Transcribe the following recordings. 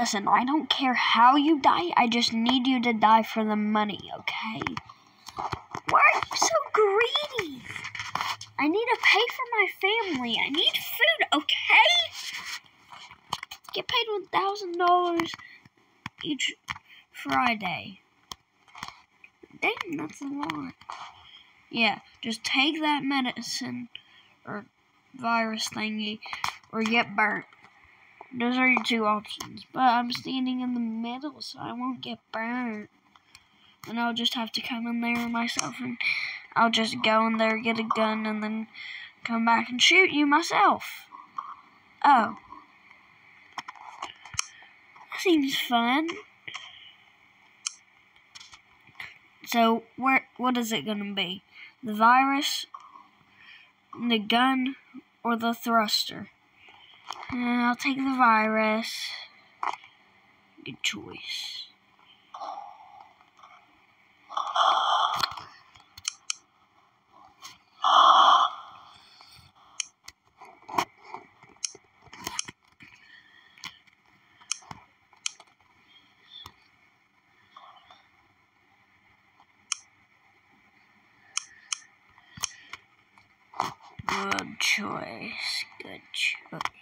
Listen, I don't care how you die. I just need you to die for the money, okay? Why are you so greedy? I need to pay for my family. I need food, okay? Get paid $1,000 each Friday. Dang, that's a lot. Yeah, just take that medicine or virus thingy or get burnt. Those are your two options. But I'm standing in the middle, so I won't get burnt. And I'll just have to come in there myself and I'll just go in there, get a gun, and then come back and shoot you myself. Oh. That seems fun. So, where what is it gonna be? The virus, the gun, or the thruster? Uh, I'll take the virus. Good choice. Good choice. Good choice.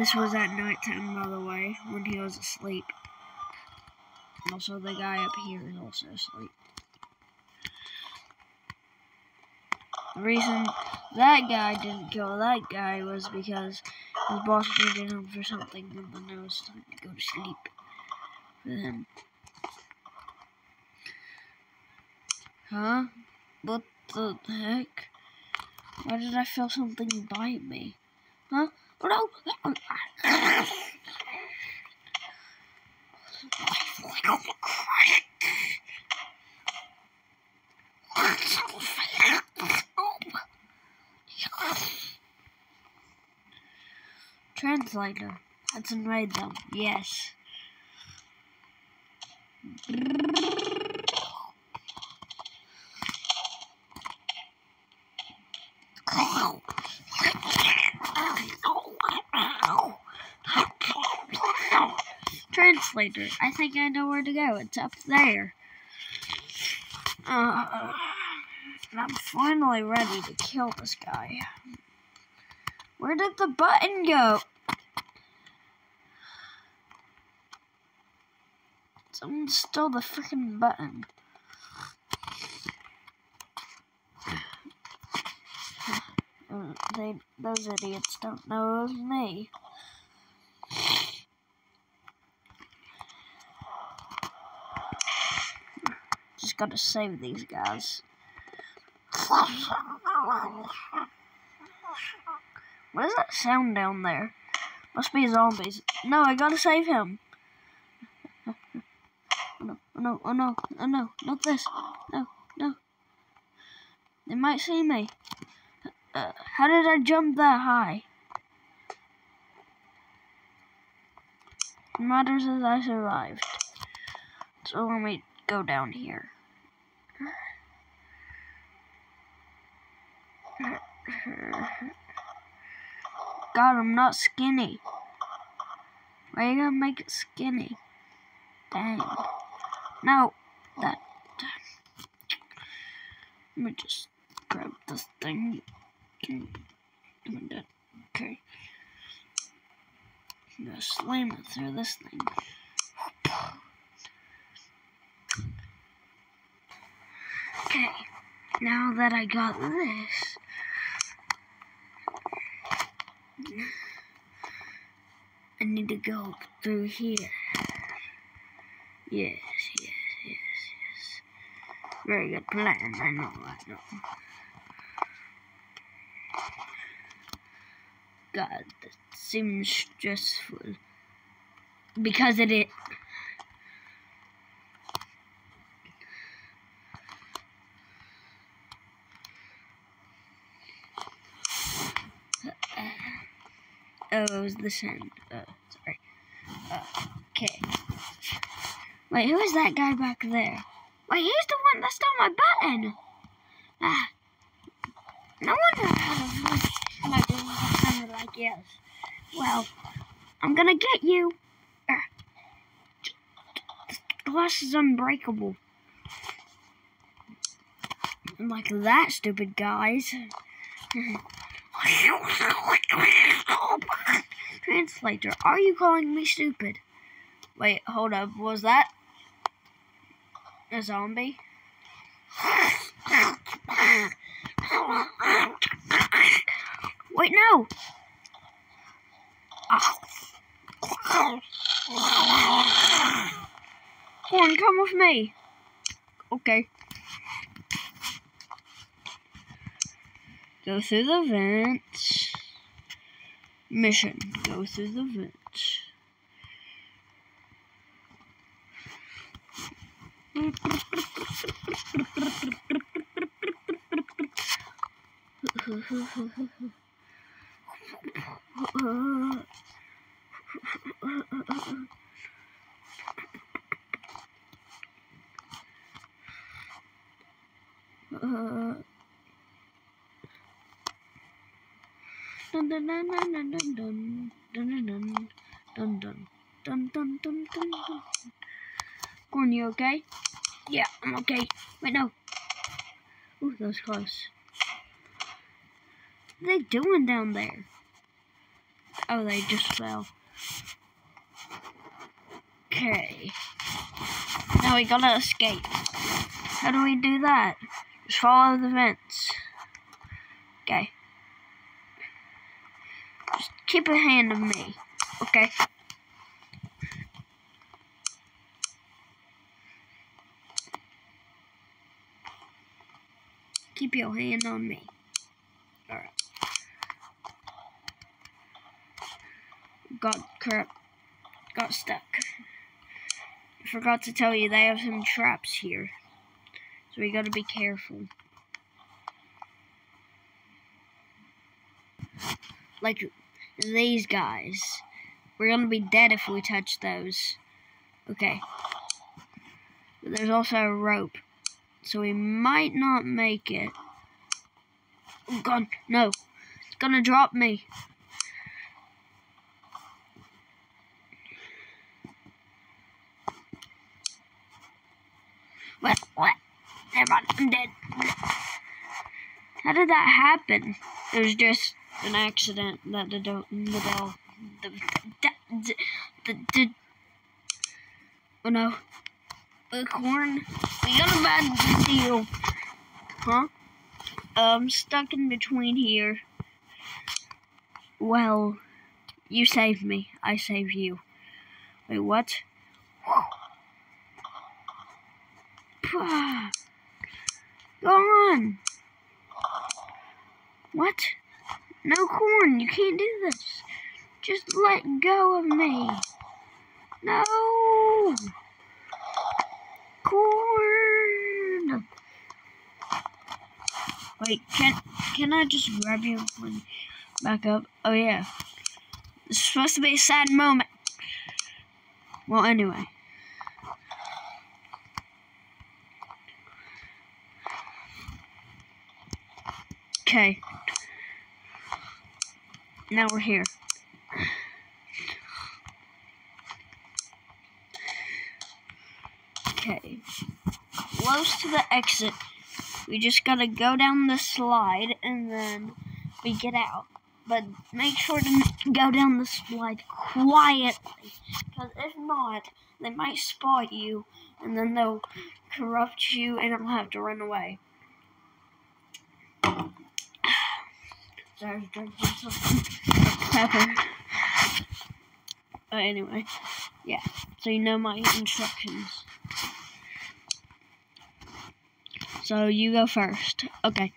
This was at nighttime, by the way, when he was asleep. Also, the guy up here is also asleep. The reason that guy didn't kill that guy was because his boss needed him for something, and then it was time to go to sleep for him. Huh? What the heck? Why did I feel something bite me? Huh? No! Translator. Let's invade them. Yes. Translator. I think I know where to go. It's up there. Uh, I'm finally ready to kill this guy. Where did the button go? Someone stole the freaking button. They, those idiots don't know it was me. Just gotta save these guys. What is that sound down there? Must be zombies. No, I gotta save him. Oh no, oh no, oh no, oh no, not this. No, no. They might see me. Uh, how did I jump that high? What matters is I survived. So let me go down here. God, I'm not skinny. Why are you gonna make it skinny? Dang. No, that. Let me just grab this thing. Okay. I'm gonna slam it through this thing. Okay, now that I got this, I need to go through here. Yes, yes, yes, yes. Very good plan, I know, I know. God, that seems stressful. Because it is. Oh, it was this end. Uh, sorry. Uh, okay. Wait, who is that guy back there? Wait, he's the one that stole my button. Ah. No wonder I had a voice voice sounded like yes. Well, I'm gonna get you. Ah. The glass is unbreakable. Like that, stupid guys. Translator, are you calling me stupid? Wait, hold up. Was that a zombie? Wait, no! Horn, come with me. Okay. Go through the vent. Mission. Go through the vent. Uh, dun dun dun dun dun dun dun dun dun dun dun dun dun dun dun. Corn, you okay? Yeah, I'm okay. Wait, no. Ooh, that was close. What are they doing down there? Oh, they just fell. Okay. Now we gotta escape. How do we do that? Just follow the vents. Okay. Just keep a hand on me. Okay. Keep your hand on me. Alright. Got crap. Got stuck. Forgot to tell you they have some traps here. So we gotta be careful. Like these guys. We're gonna be dead if we touch those. Okay. But there's also a rope. So we might not make it. Oh god, no. It's gonna drop me. What? What? Never mind, I'm dead. How did that happen? It was just an accident that the do the bell the the the, the, oh no. The corn we got a bad deal. Huh? I'm stuck in between here. Well you saved me. I saved you. Wait what? Go on. What? No corn, you can't do this. Just let go of me. No. Corn. Wait, can can I just grab you and back up? Oh yeah. This is supposed to be a sad moment. Well, anyway. Okay. Now we're here. Okay. Close to the exit. We just gotta go down the slide and then we get out. But make sure to go down the slide quietly. Because if not, they might spot you and then they'll corrupt you and I'll have to run away. Sorry. Pepper. But anyway, yeah. So you know my instructions. So you go first. Okay.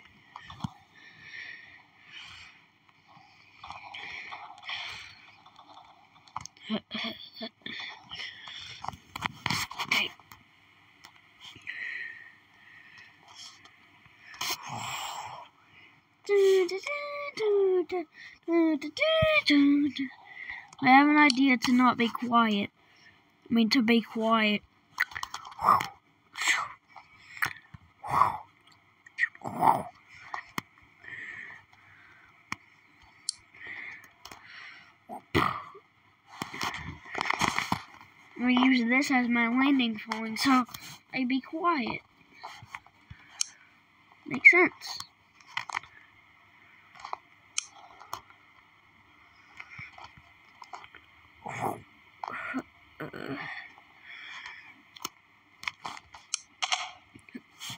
I have an idea to not be quiet. I mean, to be quiet. I use this as my landing point, so I be quiet. Makes sense.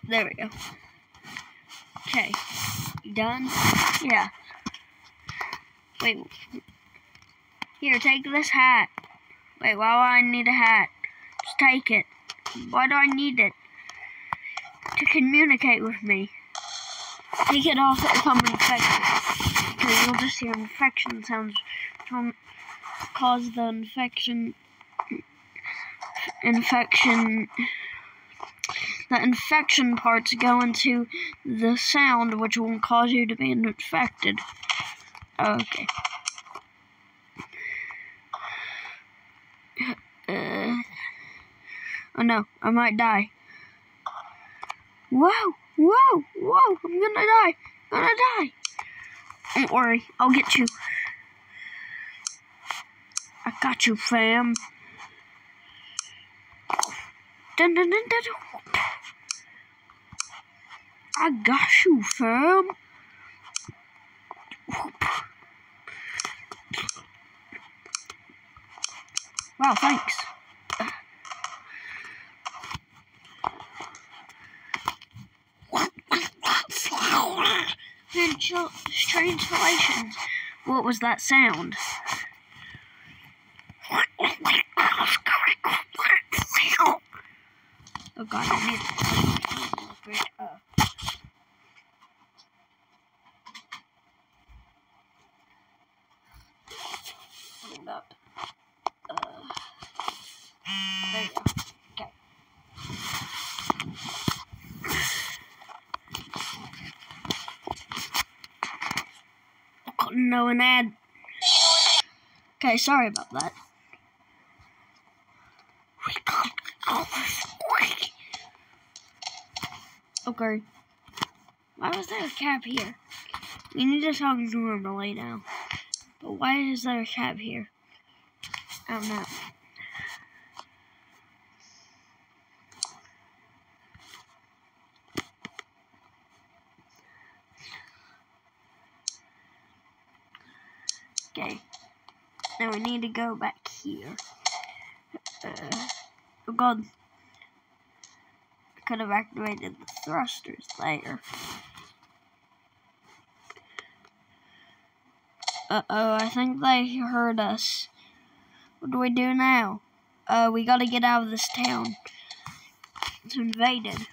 There we go. Okay. Done? Yeah. Wait. Here, take this hat. Wait, why do I need a hat? Just take it. Why do I need it? To communicate with me. Take it off if I'm infected. Because you'll just hear infection sounds from cause the infection infection the infection parts go into the sound which will cause you to be infected. Okay. Uh, oh no, I might die. Whoa, whoa, whoa, I'm gonna die. I'm gonna die. Don't worry, I'll get you. I got you, fam. Dun, dun, dun, dun. I got you, fam. Wow, thanks. And strange relations. What was that sound? Oh god, I need it. Uh. Hold up. Uh. There you go. Okay. No. Okay, sorry about that. Okay. Why was there a cab here? We need to talk normally now. But why is there a cab here? I don't know. Okay. Now we need to go back here. Uh, oh god. I could have activated the thrusters there. Uh-oh, I think they heard us. What do we do now? Uh, we gotta get out of this town. It's invaded.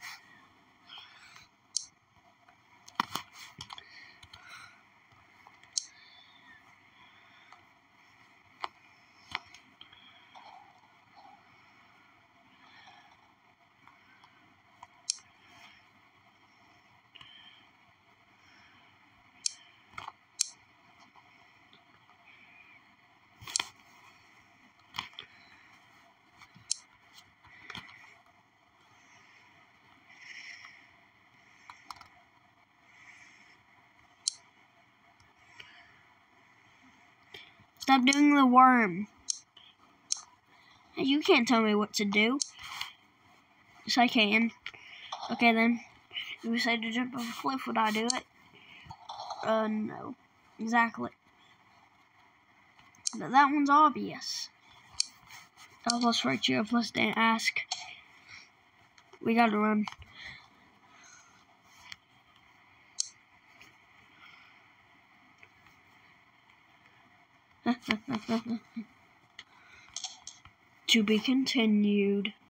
Stop doing the worm. You can't tell me what to do. Yes, I can. Okay, then. You say to jump off a cliff, would I do it? Uh, no. Exactly. But that one's obvious. L plus right here, plus Dan ask. We gotta run. to be continued.